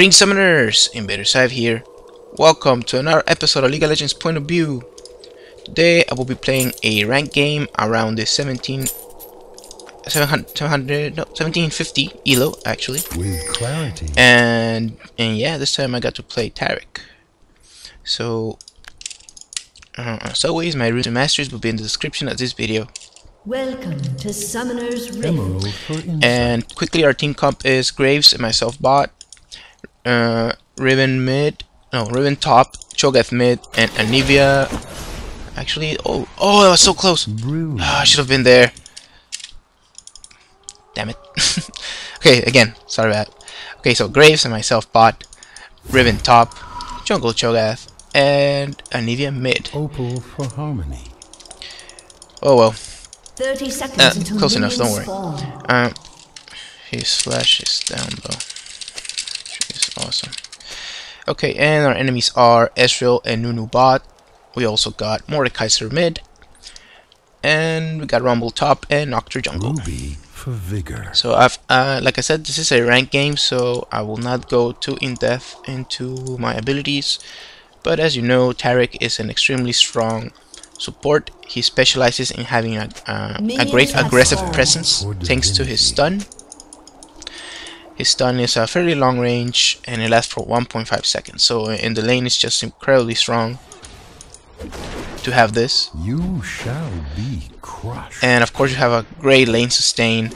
Green Summoners! InvaderXive here. Welcome to another episode of League of Legends Point of View. Today I will be playing a ranked game around the 17... 700, 700 no, 1750 ELO actually. With clarity. And and yeah, this time I got to play Taric. So uh, as always, my route to masters will be in the description of this video. Welcome to Summoner's Rift. Emerald for insight. And quickly, our team comp is Graves and myself bot, uh, Riven mid, no, Riven top, Cho'Gath mid, and Anivia. Actually, oh, oh, that was so close. Brilliant. Ah, I should have been there. Damn it. okay, again, sorry about that. Okay, so Graves and myself bot, Riven top, Jungle Cho'Gath, and Anivia mid. Opal for harmony. Oh well. 30 seconds Uh, until close enough, don't worry. spawn. Um, his flash is down though. She's awesome. Okay, and our enemies are Ezreal and Nunu bot. We also got Mordekaiser mid. And we got Rumble top and Nocturne jungle. Ruby for vigor. So I've, uh, like I said, this is a ranked game, so I will not go too in depth into my abilities. But as you know, Taric is an extremely strong support. He specializes in having a, uh, a great aggressive presence thanks to his stun. His stun is a fairly long range and it lasts for 1.5 seconds. So in the lane, it's just incredibly strong to have this. You shall be crushed. And of course you have a great lane sustain.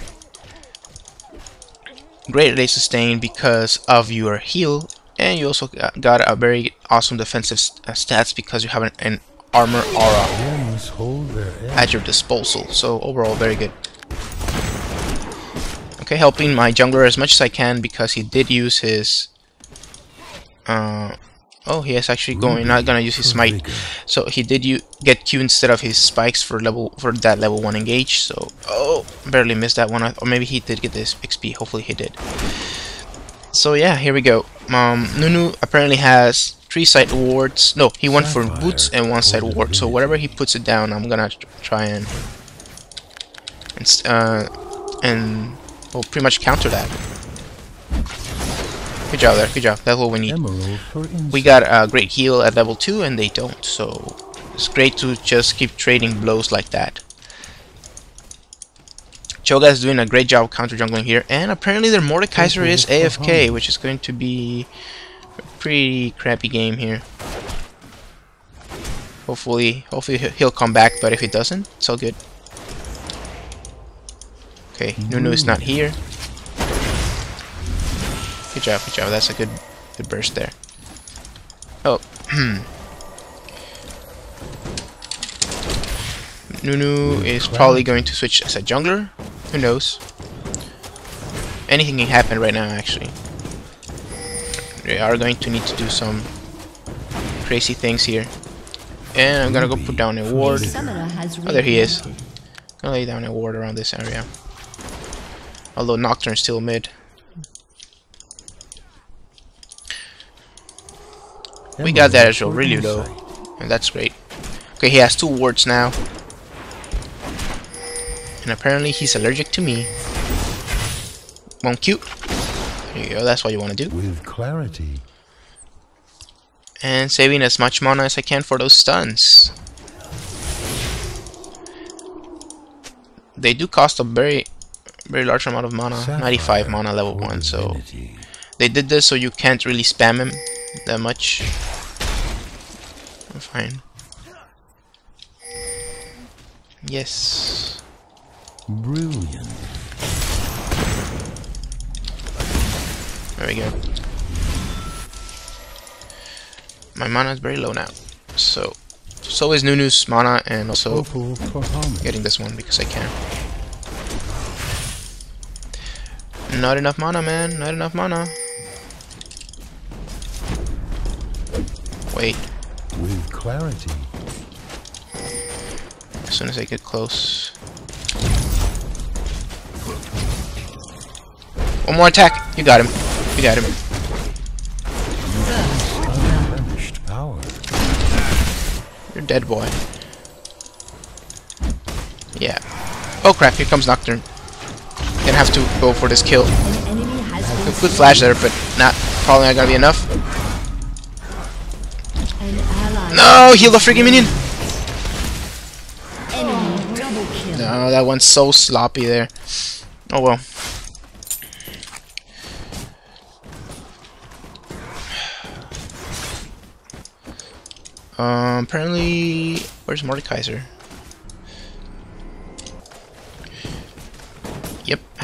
Great lane sustain because of your heal. And you also got a very awesome defensive uh, stats because you have an, an armor aura Gems hold their edge. at your disposal. So overall very good. Okay, helping my jungler as much as I can because he did use his uh oh he is actually going not gonna use his smite. So he did you get Q instead of his spikes for level for that level one engage. So oh, barely missed that one, or maybe he did get this XP. Hopefully he did. So yeah, here we go. Um, Nunu apparently has three side wards. No, he went for boots and one side ward. So whatever he puts it down, I'm gonna try and and uh and well, pretty much counter that. Good job there. Good job. That's what we need. Emerald for insight. We got a great heal at level 2 and they don't, so it's great to just keep trading blows like that. Cho'Gath is doing a great job counter jungling here, and apparently their Mordekaiser is AFK, which is going to be a pretty crappy game here. Hopefully, hopefully he'll come back, but if he doesn't, it's all good. Okay, Nunu is not here. Good job, good job. That's a good, good burst there. Oh, hmm. Nunu is probably going to switch as a jungler. Who knows? Anything can happen right now, actually. They are going to need to do some crazy things here. And I'm gonna go put down a ward. Oh, there he is. reconnected. Gonna lay down a ward around this area. Although Nocturne's still mid. We got that as well, really though. And that's great. Okay, he has two wards now. And apparently he's allergic to me. One cute. There you go, that's what you want to do. With clarity. And saving as much mana as I can for those stuns. They do cost a very very large amount of mana. 95 mana level 1, so they did this so you can't really spam him that much. I'm fine. Yes. Brilliant. There we go. My mana is very low now. So, so is Nunu's mana and also Opal for harmony. getting this one because I can. Not enough mana, man. Not enough mana. Wait. With clarity. As soon as I get close. One more attack. You got him. You got him. You're dead, boy. Yeah. Oh crap, here comes Nocturne. Gonna have to go for this kill. Has Good, flash there, but not probably not gonna be enough. No, heal the freaking minion. No, that one's so sloppy there. Oh well. Um, apparently, where's Mordekaiser?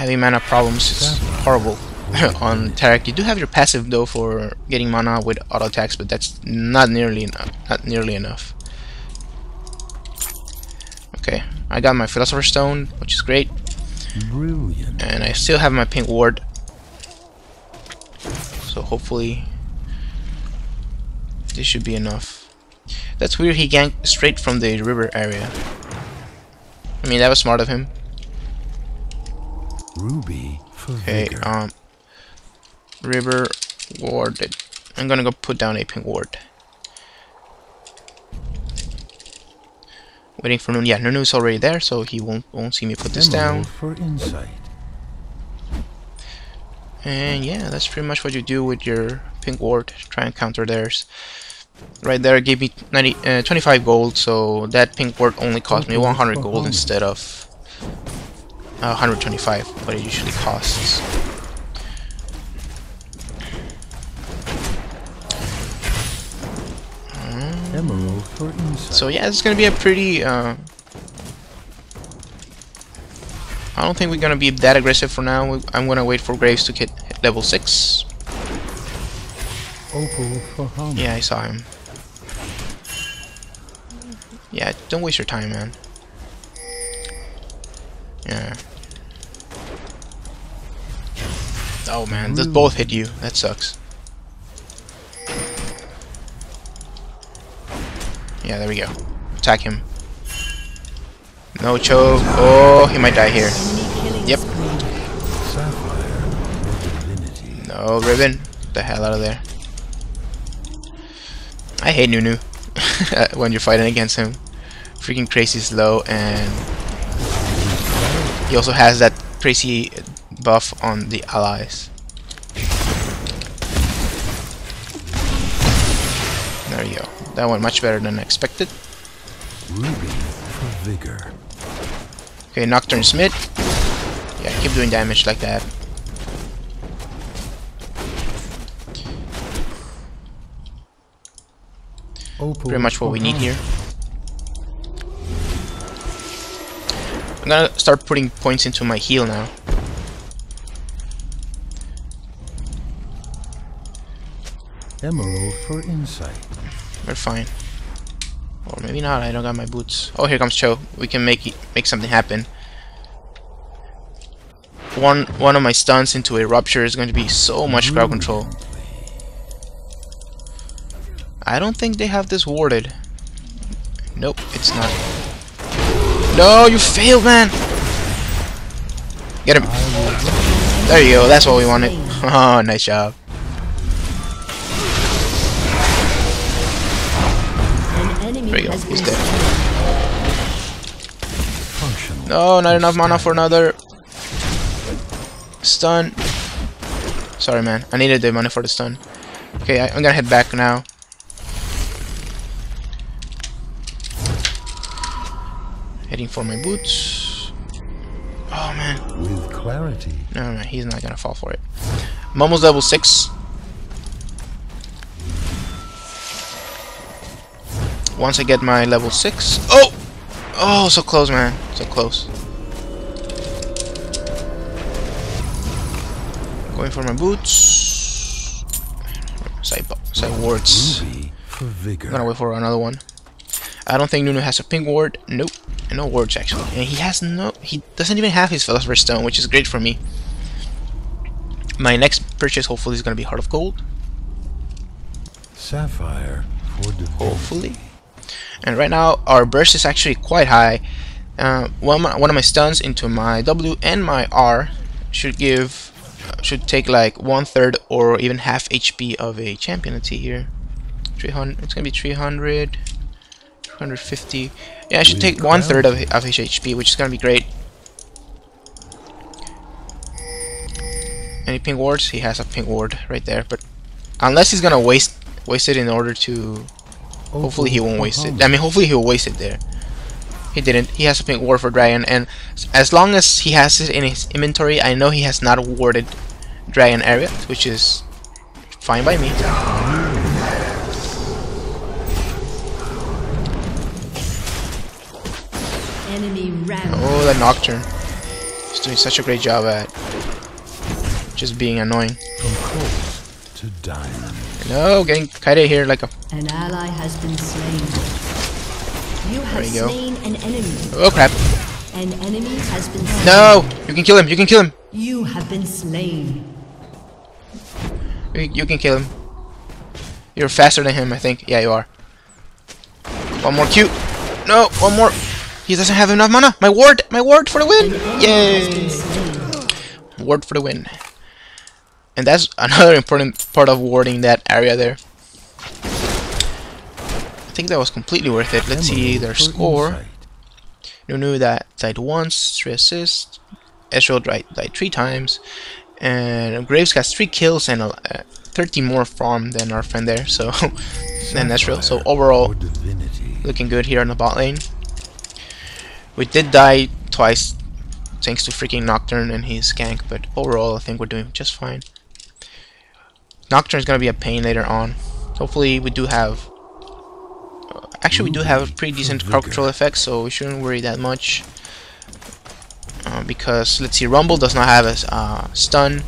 Having mana problems is horrible on Taric. You do have your passive though for getting mana with auto attacks, but that's not nearly enough. Not nearly enough. Okay, I got my Philosopher's Stone, which is great, Brilliant. and I still have my pink ward. So hopefully, this should be enough. That's weird. He ganked straight from the river area. I mean, that was smart of him. Ruby for Okay, vigor. um, river warded. I'm gonna go put down a pink ward. Waiting for Nunu. Yeah, Nunu's already there, so he won't won't see me put this down. For insight. And yeah, that's pretty much what you do with your pink ward. Try and counter theirs. Right there gave me 90, uh, 25 gold, so that pink ward only cost me 100 gold instead of uh, 125, what it usually costs. Emerald for. So yeah, it's gonna be a pretty. Uh, I don't think we're gonna be that aggressive for now. I'm gonna wait for Graves to hit level six. Opal for harmony. Yeah, I saw him. Yeah, don't waste your time, man. Yeah. Oh man, those both hit you. That sucks. Yeah, there we go. Attack him. No choke. Oh, he might die here. Yep. No, Riven. Get the hell out of there. I hate Nunu when you're fighting against him. Freaking crazy slow and he also has that crazy buff on the allies. There you go. That went much better than expected. Okay, Nocturne's mid. Yeah, keep doing damage like that. Pretty much what we need here. I'm gonna start putting points into my heal now. Emerald for insight. We're fine. Or maybe not, I don't got my boots. Oh, here comes Cho. We can make it, make something happen. One one of my stuns into a rupture is going to be so much crowd control. I don't think they have this warded. Nope, it's not. No, you failed, man! Get him. There you go, that's what we wanted. Oh, nice job. There you go, has dead. No, not enough mana for another stun. Sorry, man. I needed the money for the stun. Okay, I, I'm gonna head back now. Heading for my boots. Oh man, With clarity. no, no, he's not gonna fall for it. I'm almost level six. Once I get my level six, oh, oh, so close, man, so close. Going for my boots. Side, side wards. Ruby for vigor. I'm gonna wait for another one. I don't think Nunu has a pink ward. Nope. No wards actually. And he has no he doesn't even have his Philosopher's Stone, which is great for me. My next purchase hopefully is gonna be Heart of Gold. Sapphire for. Hopefully. And right now our burst is actually quite high. Uh, one, of my, one of my stuns into my W and my R should give uh, should take like one third or even half HP of a champion. Let's see here. 300. It's gonna be 300. 250. Yeah, I should take one third of, of his HP, which is gonna be great. Any pink wards? He has a pink ward right there, but unless he's gonna waste waste it in order to hopefully he won't waste it. I mean hopefully he'll waste it there. He didn't. He has a pink ward for dragon and as long as he has it in his inventory, I know he has not warded dragon area, which is fine by me. Oh, that Nocturne. He's doing such a great job at just being annoying. From cold to diamond. No, getting kited here like a... An ally has been slain. You have you go. slain an enemy. Oh crap. An enemy has been slain. No! You can kill him, you can kill him! You have been slain. You, you can kill him. You're faster than him, I think. Yeah, you are. One more Q. No, one more. He doesn't have enough mana. My ward, my ward for the win. An enemy Yay! Ward for the win. And that's another important part of warding that area there. I think that was completely worth it. Let's see their score. Nunu that died once, three assists. Ezreal died, died three times, and Graves got three kills and uh, 13 more farm than our friend there. So than Ezreal. So overall, looking good here on the bot lane. We did die twice thanks to freaking Nocturne and his gank, but overall I think we're doing just fine. Nocturne is gonna be a pain later on. Hopefully we do have. uh, Actually, we do have a pretty decent crowd control effect, so we shouldn't worry that much. Uh, because let's see, Rumble does not have a uh, stun.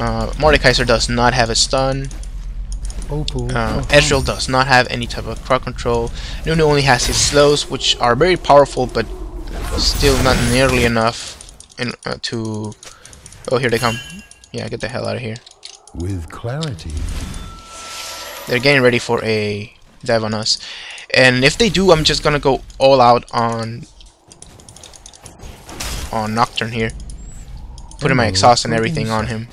Uh, Mordekaiser does not have a stun. Opal Uh, Ezreal does not have any type of crowd control. Nunu only has his slows, which are very powerful, but still not nearly enough in, uh, to. Oh, here they come. Yeah, get the hell out of here. With clarity. They're getting ready for a dive on us. And if they do, I'm just gonna go all out on on Nocturne here. Putting my oh, exhaust and everything on him.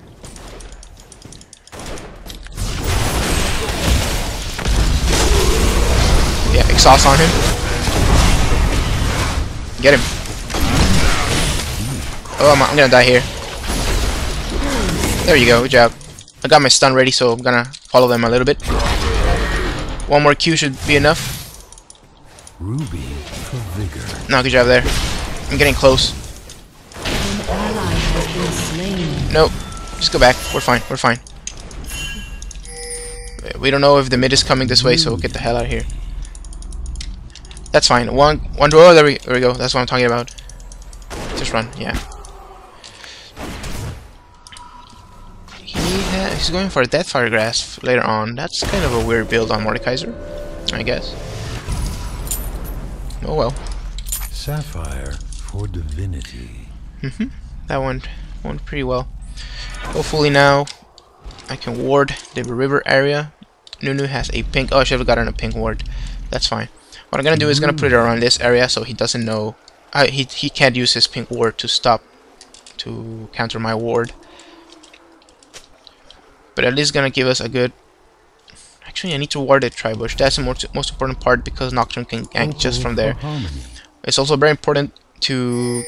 Yeah, exhaust on him. Get him. Oh, I'm, I'm gonna die here. There you go, good job. I got my stun ready, so I'm gonna follow them a little bit. One more Q should be enough. Ruby for vigor. No, good job there. I'm getting close. An ally has been slain. Nope. Just go back. We're fine. We're fine. We don't know if the mid is coming this way, so we'll get the hell out of here. That's fine. One, one. Oh, there we, there we go. That's what I'm talking about. Just run. Yeah. He's going for a Deathfire Grasp later on. That's kind of a weird build on Mordekaiser, I guess. Oh well. Sapphire for divinity. Mhm. That went went pretty well. Hopefully now I can ward the river area. Nunu has a pink. Oh, I should have gotten a pink ward. That's fine. What I'm gonna do is gonna put it around this area so he doesn't know. Uh, he he can't use his pink ward to stop to counter my ward. But at least gonna give us a good. Actually, I need to ward the tribush. That's the most most important part because Nocturne can gank just from there. It's also very important to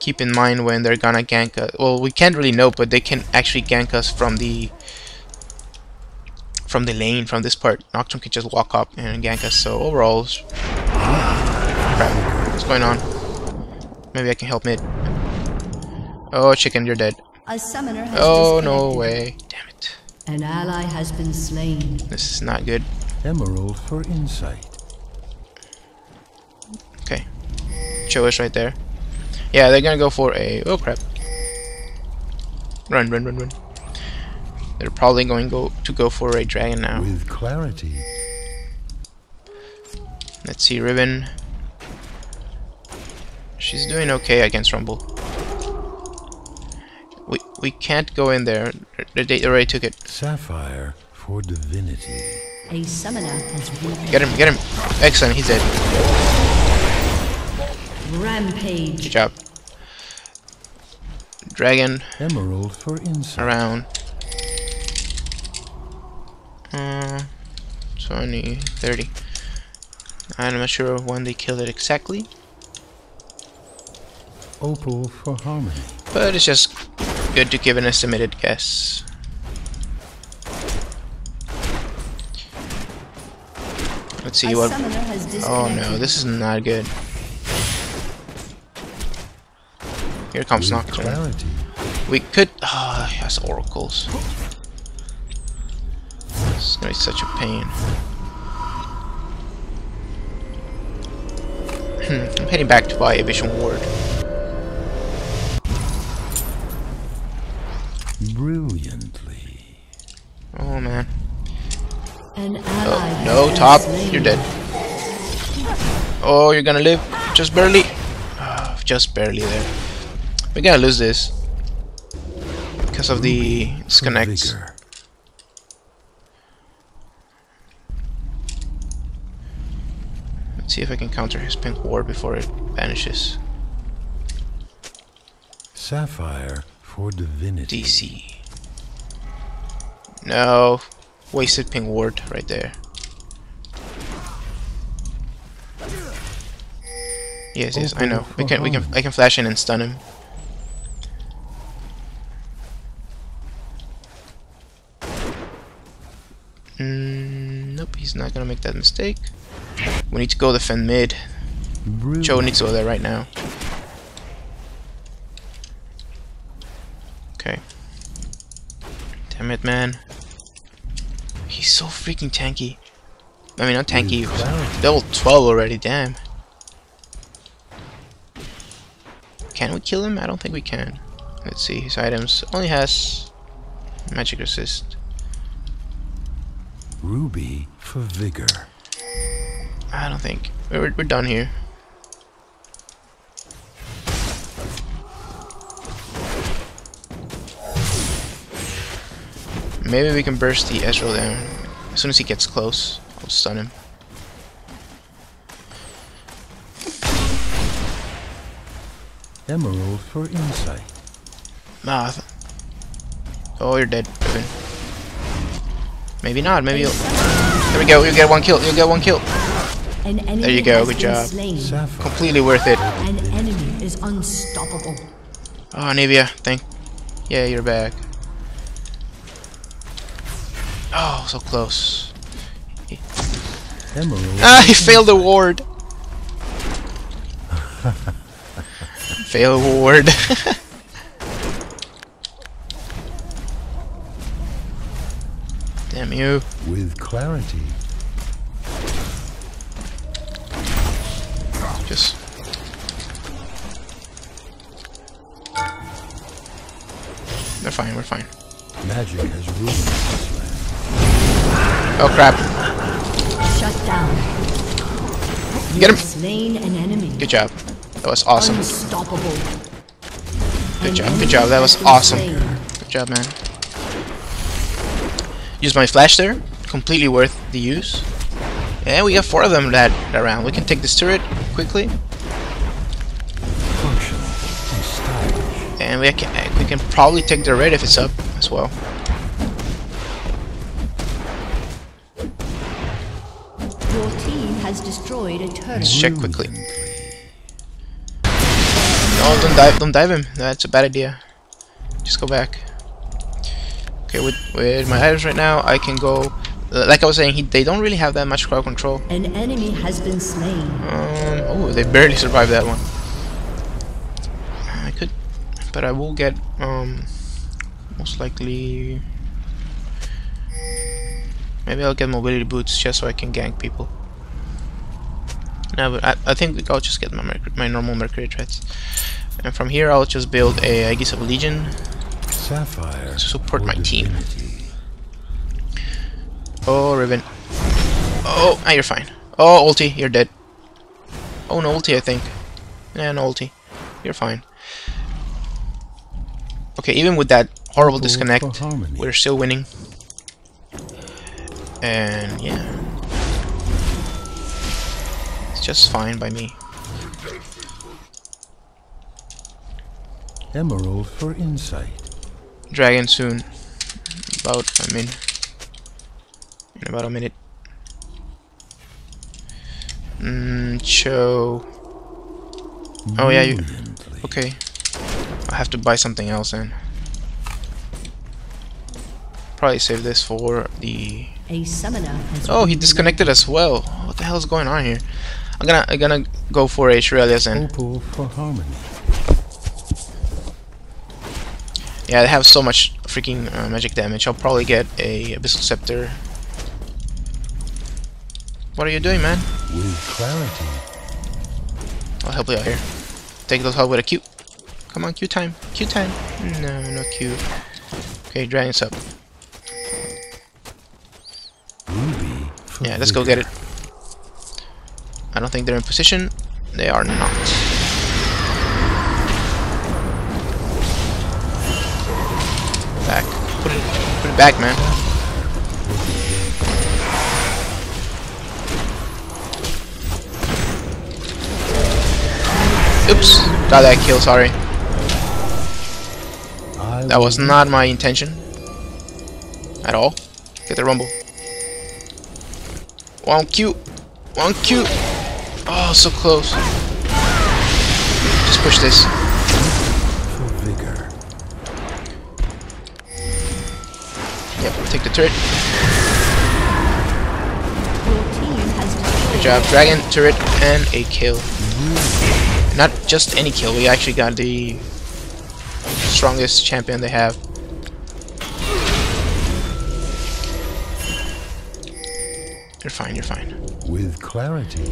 keep in mind when they're gonna gank us. Well, we can't really know, but they can actually gank us from the from the lane, from this part. Nocturne can just walk up and gank us. So overall, crap, what's going on? Maybe I can help mid. Oh, chicken, you're dead. A summoner has Oh no way! Damn! An ally has been slain. This is not good. Emerald for insight. Okay, show us right there. Yeah, they're gonna go for a. Oh crap! Run, run, run, run. They're probably going go to go for a dragon now. With clarity. Let's see, Riven. She's doing okay against Rumble. We we can't go in there. They they already took it. Sapphire for divinity. A summoner has been Get him, get him. Excellent, he's dead. Rampage. Good rampage. job. Dragon Emerald for insight. around. Uh, 20, 30. I'm not sure when they killed it exactly. Opal for harmony. But it's just good to give an estimated guess. Let's see what. Oh no, this is not good. Here comes With Nocturne. We could. Ah, he has oracles. It's gonna be such a pain. Hmm, I'm heading back to buy a Vision Ward. Brilliantly. Oh man. An ally Oh, no, top. slain. You're dead. Oh, you're gonna live. Just barely. Ah, just barely there. We're gonna lose this. Because of the For disconnects. Let's see if I can counter his pink ward before it vanishes. Sapphire for divinity. DC. No. Wasted pink ward right there. Yes, yes, I know. We can we can I can flash in and stun him. Mm, nope, he's not gonna make that mistake. We need to go defend mid. Cho needs to go there right now. Okay. Damn it, man. He's so freaking tanky. I mean, not tanky. Clarity. Level 12 already, damn. Can we kill him? I don't think we can. Let's see, his items only has magic resist. Ruby for vigor. I don't think. We're, we're done here. Maybe we can burst the Ezreal down. As soon as he gets close, I'll stun him. Emerald for insight. Ah. th- Oh, you're dead, Riven. Maybe not. Maybe you'll. There we go. You'll get one kill. You'll get one kill. An enemy There you go, good job. Sapphire. Completely worth it. An enemy is unstoppable. Oh, Anivia, thank. Yeah, you're back. Oh, so close. Emerald. Ah, he failed the ward. Fail ward. Damn you. With clarity. Just. We're fine, we're fine. Magic has ruined this land. Oh crap. Shut down. Get him. Slain an enemy. Good job. That was awesome. Unstoppable. Good job, good job. That was awesome. Good job, man. Use my flash there. Completely worth the use. And we got four of them that, that round. We can take this turret quickly. And. And we can, we can probably take the red if it's up as well. Let's check quickly. No, don't dive, don't dive him. That's a bad idea. Just go back. Okay, with with my items right now, I can go. Like I was saying, he, they don't really have that much crowd control. An enemy has been slain. Um, oh, they barely survived that one. I could, but I will get um, most likely. Maybe I'll get mobility boots just so I can gank people. No, but I, I think I'll just get my my normal Mercury Treads, and from here I'll just build a I guess a Legion. Sapphire. To support my team. Oh, Riven. Oh, ah, you're fine. Oh, ulti, you're dead. Oh, no ulti, I think. Yeah, no ulti. You're fine. Okay, even with that horrible disconnect, we're still winning. And yeah. It's just fine by me. Emerald for insight. Dragon soon. About, I mean, in about a minute. Mm, Cho. Oh, yeah, you- Okay. I have to buy something else then. Probably save this for the. A summoner has Oh, he disconnected as well. What the hell is going on here? I'm gonna I'm gonna go for a and for harmony. yeah, they have so much freaking uh, magic damage. I'll probably get a Abyssal Scepter. What are you doing, man? With clarity. I'll help you out here. Take those out with a Q. Come on, Q time. Q time. No, no Q. Okay, dragon's up. Ruby Yeah, let's go get it. I don't think they're in position. They are not. Back. Put it, put it back, man. Oops. Got that kill, sorry. That was not my intention. At all. Get the rumble. One Q. One Q. Oh, so close. Just push this. for vigor. Yep, take the turret. Your team has destroyed Good job. Dragon, turret, and a kill. Not just any kill, we actually got the strongest champion they have. You're fine, you're fine. With clarity.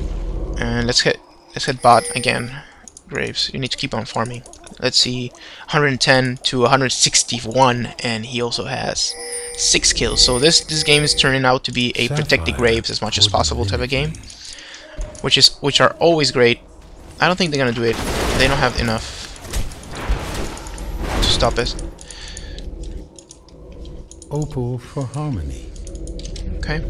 And let's hit let's hit bot again. Graves, you need to keep on farming. Let's see, 110 to 161, and he also has six kills. So this this game is turning out to be a protect the graves as much as possible type of game, which is which are always great. I don't think they're gonna do it. They don't have enough to stop us. Opal for harmony. Okay.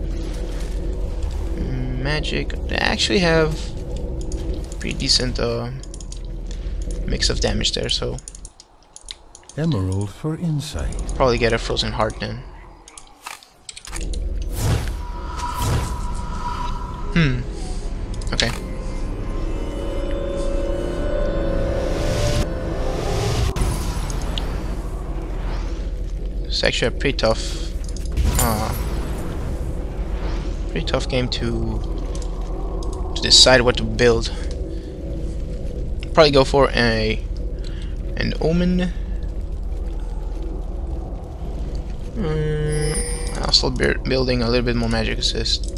Mm, Magic. They actually have pretty decent uh, mix of damage there, so Emerald for insight. probably get a frozen heart then. Hmm. Okay. It's actually a pretty tough, uh, pretty tough game to to decide what to build. Probably go for a an omen. Mm, I'll still be building a little bit more magic assist.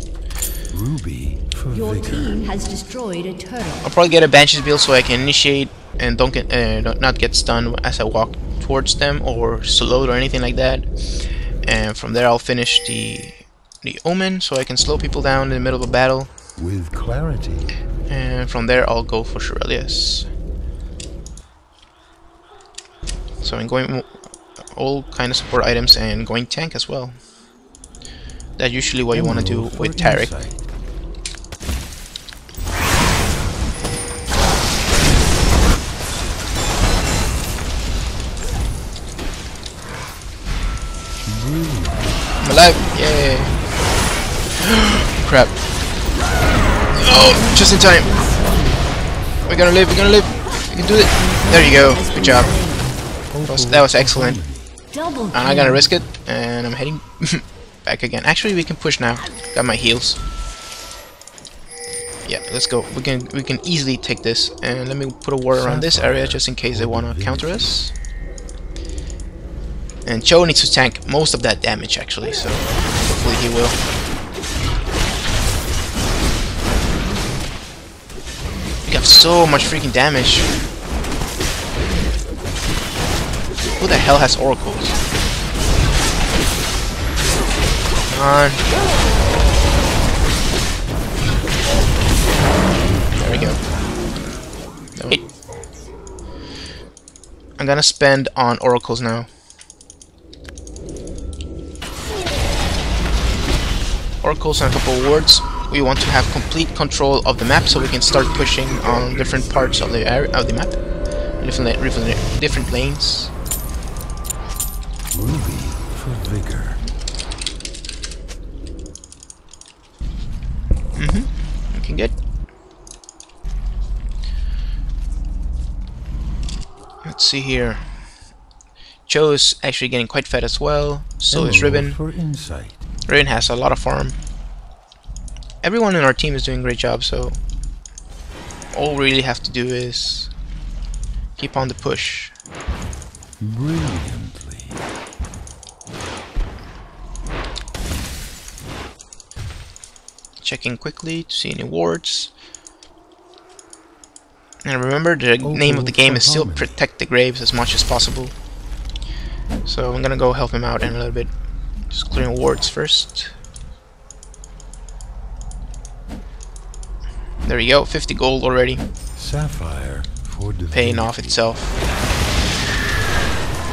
Ruby for Your vigor. team has destroyed a turret. I'll probably get a Banshee's Veil so I can initiate and don't get uh, don't- not get stunned as I walk towards them or slowed or anything like that. And from there I'll finish the the Omen so I can slow people down in the middle of a battle. With clarity. And from there I'll go for Shurelya's. So I'm going all kind of support items and going tank as well. That's usually what you want to do with Taric. Just in time. We're gonna live, we're gonna live. We can do it. There you go. Good job. That was, that was excellent. And I'm gonna risk it, and I'm heading back again. Actually, we can push now. Got my heals. Yeah, let's go. We can we can easily take this, and let me put a ward around this area just in case they wanna counter us. And Cho needs to tank most of that damage actually, so hopefully he will. Got so much freaking damage. Who the hell has oracles? Come on. There we go. Wait. I'm gonna spend on oracles now. Oracles and a couple wards. We want to have complete control of the map so we can start pushing on different parts of the area of the map. Different, different, different lanes. Ruby for vigor. Mhm. Looking good. Let's see here. Is actually getting quite fed as well. So is Emerald Riven. For insight. Riven has a lot of farm. Everyone in our team is doing a great job, so all we really have to do is keep on the push. Brilliantly. Checking quickly to see any wards. And remember, the name of the game is still protect the graves as much as possible. So I'm gonna go help him out in a little bit. Just clearing wards first. There we go, 50 gold already, Sapphire for paying off itself.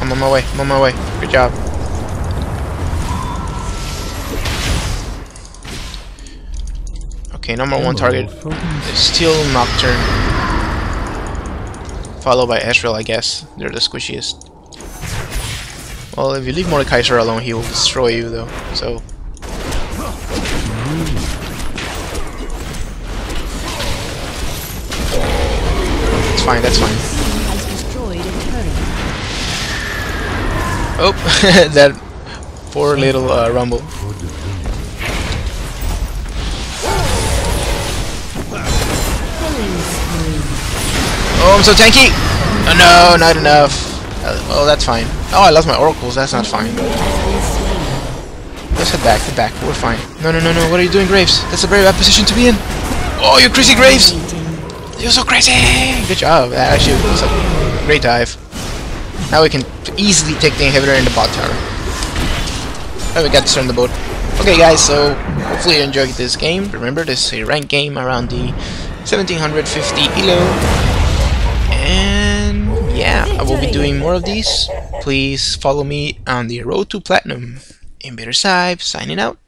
I'm on my way, I'm on my way. Good job. Okay, number one target Emerald for insight. is still Nocturne. Followed by Ezreal, I guess. They're the squishiest. Well, if you leave Mordekaiser alone, he will destroy you, though. So, fine. That's fine. Oh, that poor little uh, Rumble. Oh, I'm so tanky! Oh no, not enough. Uh, oh, that's fine. Oh, I lost my oracles. That's not fine. Let's head back. Head back. We're fine. No, no, no, no. What are you doing, Graves? That's a very bad position to be in. Oh, you're crazy Graves! You're so crazy! Good job. That actually was a great dive. Now we can easily take the inhibitor in the bot tower. Oh, we got to turn the boat. Okay, guys. So hopefully you enjoyed this game. Remember, this is a ranked game around the 1750 elo. And yeah, I will be doing more of these. Please follow me on the road to platinum. InvaderXive, signing out.